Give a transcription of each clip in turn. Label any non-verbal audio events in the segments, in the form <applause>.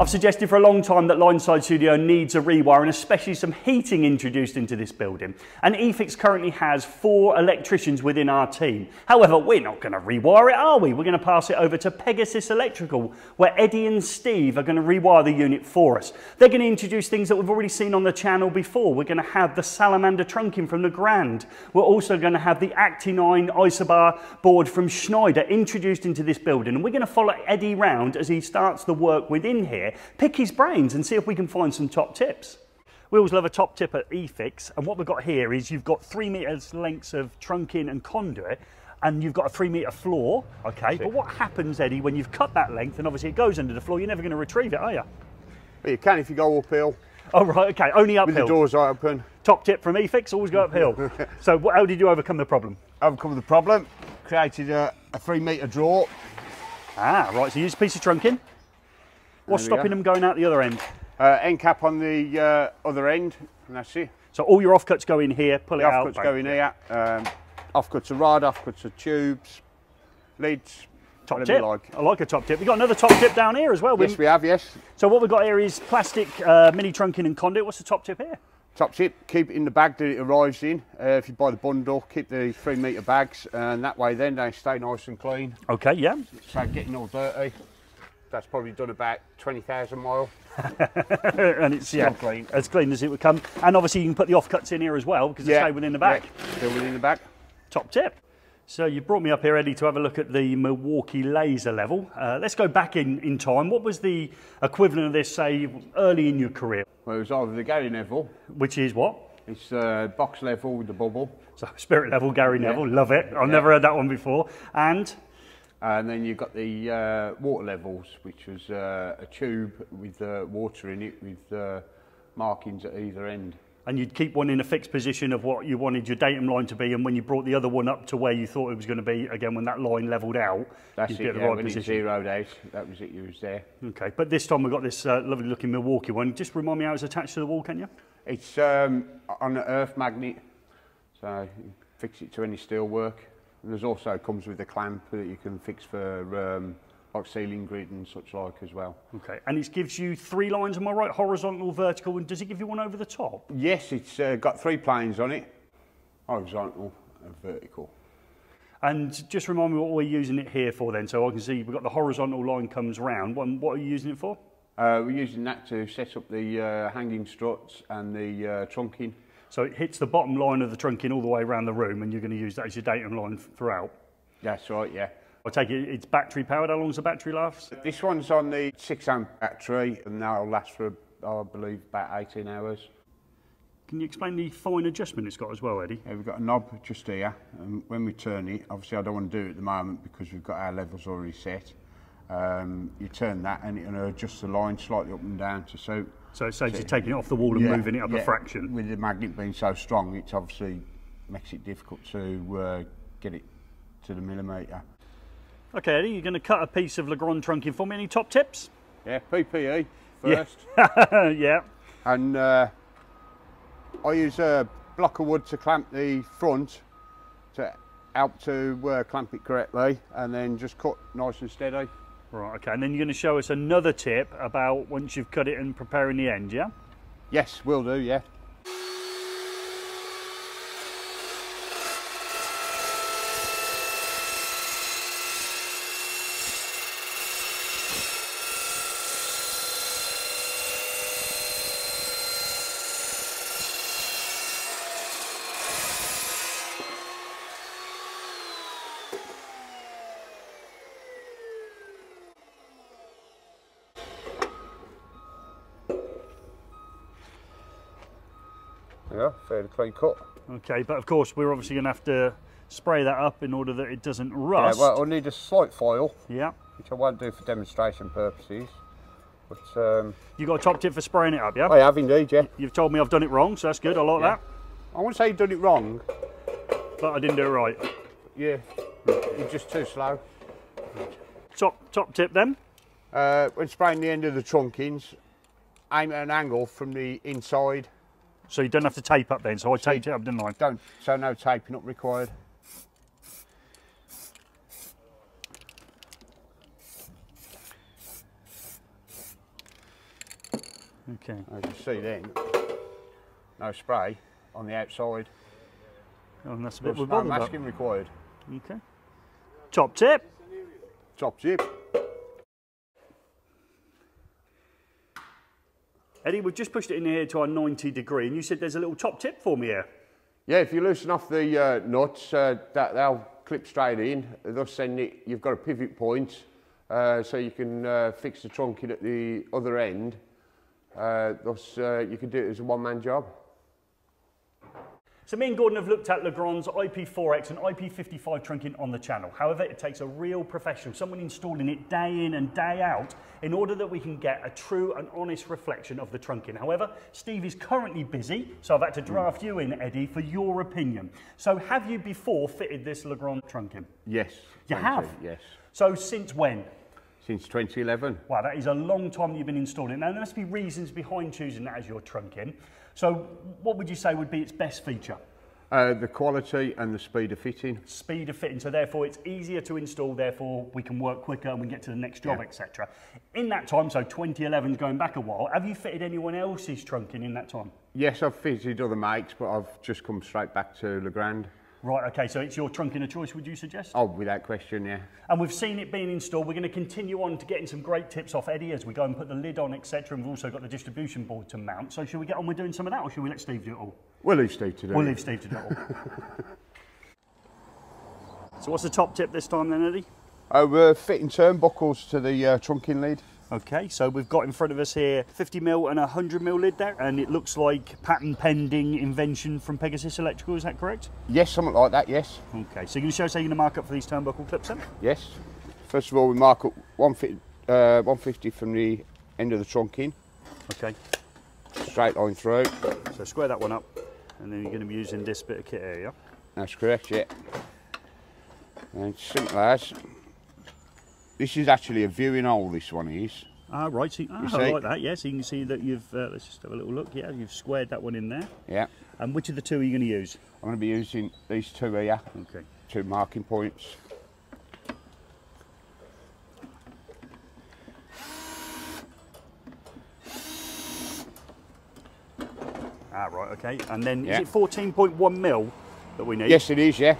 I've suggested for a long time that Lineside Studio needs a rewire and especially some heating introduced into this building. And eFIXX currently has four electricians within our team. However, we're not going to rewire it, are we? We're going to pass it over to Pegasus Electrical, where Eddie and Steve are going to rewire the unit for us. They're going to introduce things that we've already seen on the channel before. We're going to have the Salamandre trunking from Legrand. We're also going to have the Acti9 isobar board from Schneider introduced into this building. And we're going to follow Eddie round as he starts the work within here pick his brains and see if we can find some top tips. We always love a top tip at eFIXX, and what we've got here is you've got three metres lengths of trunking and conduit, and you've got a three metre floor, okay? But what happens, Eddie, when you've cut that length and obviously it goes under the floor, you're never going to retrieve it, are you? Well, you can if you go uphill. Oh, right, okay, only uphill. With the doors are open. Top tip from eFIXX, always go uphill. <laughs> so how did you overcome the problem? Overcome the problem, created a, a three metre draw. Ah, right, so you use a piece of trunking. What's stopping them going out the other end? Uh, end cap on the uh, other end, and that's it. So all your offcuts go in here, pull the it out. Offcuts go in here. Um, offcuts are rod, offcuts are tubes, leads. Top tip. Like. I like a top tip. We've got another top tip down here as well. Yes, we have, yes. So what we've got here is plastic uh, mini trunking and conduit. What's the top tip here? Top tip, keep it in the bag that it arrives in. Uh, if you buy the bundle, keep the three metre bags, and that way then they stay nice and clean. Okay, yeah. So getting all dirty that's probably done about 20,000 miles. <laughs> and it's yeah, clean. as clean as it would come. And obviously you can put the offcuts in here as well because yeah. they stay within the back. Yeah, still within the back. Top tip. So you brought me up here, Eddie, to have a look at the Milwaukee laser level. Uh, let's go back in, in time. What was the equivalent of this, say, early in your career? Well, it was either the Gary Neville. Which is what? It's uh, box level with the bubble. So <laughs> spirit level, Gary yeah. Neville, love it. I've never heard that one before. And and then you've got the uh, water levels, which was uh, a tube with uh, water in it with uh, markings at either end. And you'd keep one in a fixed position of what you wanted your datum line to be, and when you brought the other one up to where you thought it was going to be, again, when that line levelled out, That's you'd it, get the yeah, right when position. it zeroed out, that was it, you was there. Okay, but this time we've got this uh, lovely looking Milwaukee one. Just remind me how it's attached to the wall, can you? It's um, on an earth magnet, so you fix it to any steel work. There's also comes with a clamp that you can fix for um, like ceiling grid and such like as well. Okay, and it gives you three lines, am I right? Horizontal, vertical, and does it give you one over the top? Yes, it's uh, got three planes on it, horizontal and vertical. And just remind me what we're using it here for then. So I can see we've got the horizontal line comes round. What, what are you using it for? Uh, we're using that to set up the uh, hanging struts and the uh, trunking. So it hits the bottom line of the trunking all the way around the room and you're going to use that as your datum line throughout. That's right, yeah. I take it it's battery powered. How long does the battery last? This one's on the 6 amp battery and that'll last for, I believe, about 18 hours. Can you explain the fine adjustment it's got as well, Eddie? Yeah, we've got a knob just here, and when we turn it, obviously I don't want to do it at the moment because we've got our levels already set. Um, you turn that and it'll adjust the line slightly up and down to suit so it saves you taking it off the wall and yeah, moving it up yeah. a fraction. With the magnet being so strong, it obviously makes it difficult to uh, get it to the millimetre. Okay, Eddie, you're going to cut a piece of Legrand trunking for me. Any top tips? Yeah, PPE first. Yeah. <laughs> yeah. And uh, I use a block of wood to clamp the front to help to uh, clamp it correctly and then just cut nice and steady. Right, okay, and then you're going to show us another tip about once you've cut it and preparing the end, yeah? Yes, will do, yeah. Yeah, fairly clean cut. Okay, but of course we're obviously going to have to spray that up in order that it doesn't rust. Yeah, well, I'll need a slight foil. Yeah. Which I won't do for demonstration purposes. But um, you got a top tip for spraying it up, yeah? I have indeed, yeah. You've told me I've done it wrong, so that's good. I like yeah. that. I wouldn't say you've done it wrong. But I didn't do it right. Yeah, you're just too slow. Top top tip then. Uh, when spraying the end of the trunkings, aim at an angle from the inside so you don't have to tape up then. So I taped it up, didn't I? Don't. So no taping up required. Okay. As you see then, no spray on the outside. Oh, and that's a bit we're no bothered about. masking required. Okay. Top tip. Top zip. Eddie, we've just pushed it in here to our 90 degree, and you said there's a little top tip for me here. Yeah, if you loosen off the uh, nuts, uh, that, they'll clip straight in. Thus then it, you've got a pivot point, uh, so you can uh, fix the trunking at the other end. Uh, thus uh, you can do it as a one-man job. So me and Gordon have looked at Legrand's IP4X and IP55 trunking on the channel. However, it takes a real professional, someone installing it day in and day out in order that we can get a true and honest reflection of the trunking. However, Steve is currently busy, so I've had to draft you in, Eddie, for your opinion. So have you before fitted this Legrand trunking? Yes. You have? Yes. So since when? Since 2011. Wow, that is a long time that you've been installing it. Now, there must be reasons behind choosing that as your trunking. So what would you say would be its best feature? Uh, the quality and the speed of fitting. speed of fitting. So therefore, it's easier to install. Therefore, we can work quicker and we get to the next job, Yeah. etc. In that time, so 2011 is going back a while. Have you fitted anyone else's trunking in that time? Yes, I've fitted other makes, but I've just come straight back to Legrand. Right. Okay. So it's your trunking of choice. Would you suggest? Oh, without question, yeah. And we've seen it being installed. We're going to continue on to getting some great tips off Eddie as we go and put the lid on, etc. And we've also got the distribution board to mount. So should we get on with doing some of that, or should we let Steve do it all? We'll leave Steve to do it. We'll it. leave Steve to do it all. <laughs> so what's the top tip this time then, Eddie? Oh, we're fitting turnbuckles to the uh, trunking lid. Okay, so we've got in front of us here 50 mil and a 100 mil lid there, and it looks like patent pending invention from Pegasus Electrical. Is that correct? Yes, something like that, yes. Okay, so you're going to show us how you're going to mark up for these turnbuckle clips then? Yes. First of all, we mark up 150, uh, 150 from the end of the trunking, Okay, straight line through. so square that one up, and then you're going to be using this bit of kit here, yeah? That's correct, yeah. And simple as. This is actually a viewing hole, this one is. Ah, right, so, ah, I see? like that, yes. you can see that you've, uh, let's just have a little look, yeah, you've squared that one in there. Yeah. And which of the two are you going to use? I'm going to be using these two here, Okay. two marking points. Ah, right, okay. And then Yeah. is it 14.1 mil that we need? Yes, it is, yeah.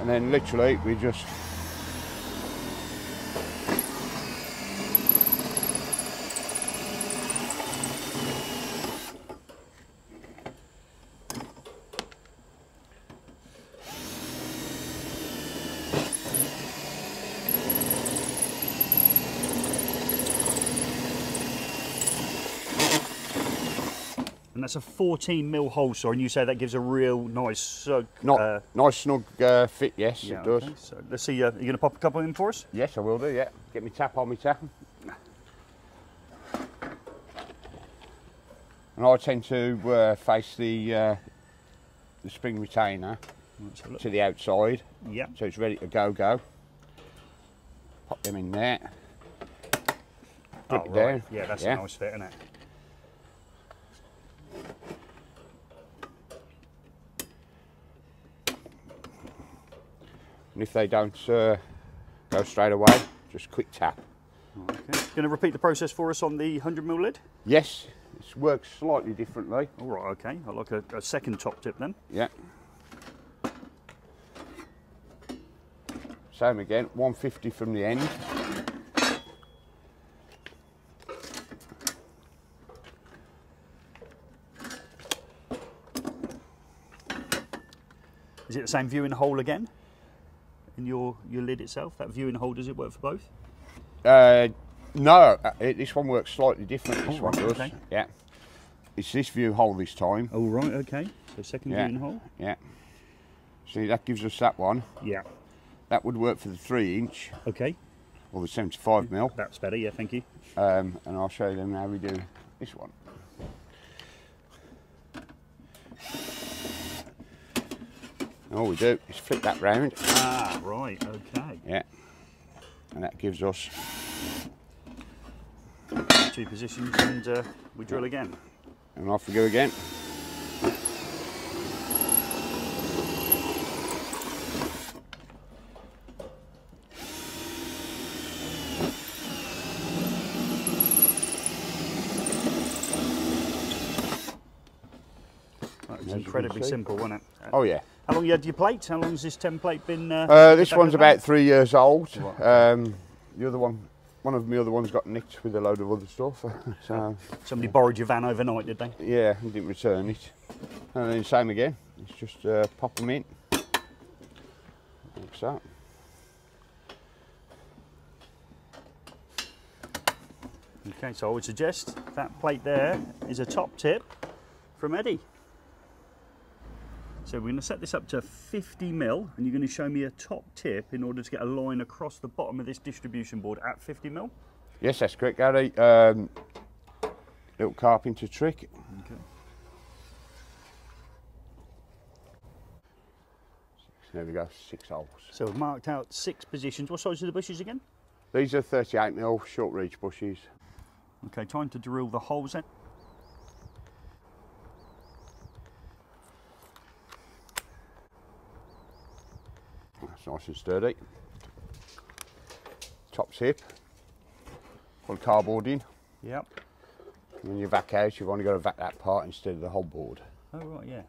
And then literally we just that's a 14 mil hole saw, and you say that gives a real nice uh, not uh, nice snug uh, fit. Yes, yeah, it does. okay. So let's see. Uh, you're going to pop a couple in for us? Yes, I will do. Yeah, get me tap on me tap. And I tend to uh, face the uh, the spring retainer Let's have a look. to the outside, Yeah. so it's ready to go. Go. Pop them in there. Oh, Put right. down. Yeah, that's Yeah. a nice fit, isn't it? And if they don't uh, go straight away, just quick tap. Okay. Going to repeat the process for us on the 100 mil lid? Yes, it works slightly differently. All right. Okay. I like a, a second top tip then. Yeah. Same again, 150 from the end. Is it the same view in the hole again? In your your lid itself, that viewing hole does it work for both? Uh, no, uh, it, this one works slightly different. This Oh, one does. okay. Yeah. It's this view hole this time. Oh right. Okay. So second Yeah. viewing hole. Yeah. See, that gives us that one. Yeah. That would work for the three inch Okay. or the 75 mil. That's better. Yeah. Thank you. Um, and I'll show them how we do this one. all we do is flip that round. Ah, right, okay. Yeah, and that gives us two positions and uh, we drill again. And off we go again. Incredibly simple, wasn't it? Oh yeah. How long you had your plate? How long has this template been? Uh, Uh, this one's of the van? about three years old. Um, the other one, one of the other ones got nicked with a load of other stuff. <laughs> so Somebody borrowed your van overnight, did they? yeah, I didn't return it. And then same again. It's just uh, pop them in. Like that. Okay, so I would suggest that plate there is a top tip from Eddie. So we're going to set this up to 50 mil, and you're going to show me a top tip in order to get a line across the bottom of this distribution board at 50 mil. Yes, that's correct, Gary. Um, little carpenter trick. Okay. There we go, six holes. So we've marked out six positions. What size are the bushes again? These are 38 mil short reach bushes. Okay, time to drill the holes in. That's nice and sturdy. Top tip. Put cardboard in. Yep. When you vac out, you've only got to vac that part instead of the whole board. Oh, right, yeah.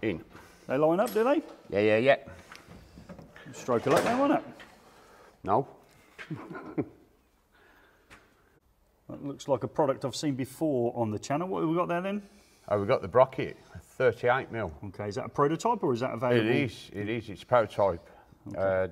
In. They line up, do they? Yeah, yeah, yeah. Stroke of luck now, wasn't it? No. <laughs> That looks like a product I've seen before on the channel. What have we got there then? Oh, we've got the Brocket, 38 mil. Okay, is that a prototype or is that available? It is, it is, it's prototype. Uh,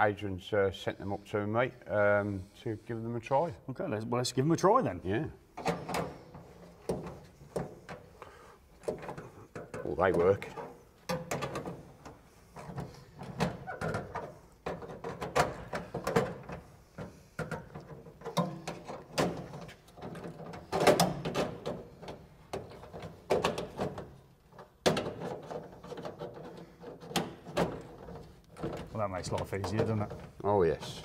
Adrian's uh, sent them up to me um, to give them a try. Okay, let's, well, let's give them a try then. Yeah. Well, they work. Well, that makes life easier, doesn't it? Oh, yes.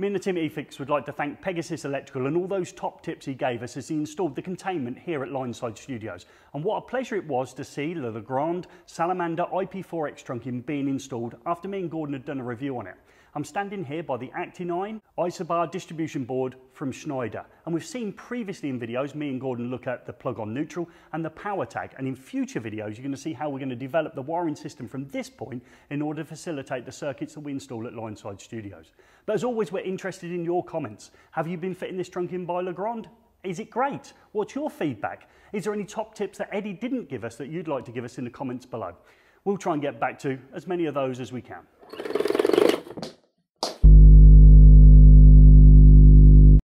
Me and the team at eFIXX would like to thank Pegasus Electrical and all those top tips he gave us as he installed the containment here at Lineside Studios. And what a pleasure it was to see the Legrand Salamandre IP4X trunking being installed after me and Gordon had done a review on it. I'm standing here by the Acti9 Isobar distribution board from Schneider. And we've seen previously in videos, me and Gordon look at the plug-on neutral and the power tag. And in future videos, you're going to see how we're going to develop the wiring system from this point in order to facilitate the circuits that we install at Lineside Studios. But as always, we're interested in your comments. Have you been fitting this trunking by Legrand? Is it great? What's your feedback? Is there any top tips that Eddie didn't give us that you'd like to give us in the comments below? We'll try and get back to as many of those as we can.